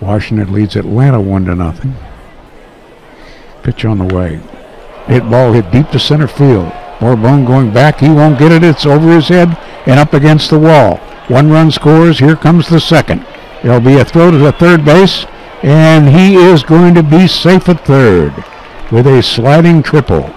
Washington leads Atlanta one to nothing. Pitch on the way. Hit ball hit deep to center field. Borbon going back. He won't get it. It's over his head and up against the wall. One run scores. Here comes the second. There'll be a throw to the third base, and he is going to be safe at third with a sliding triple.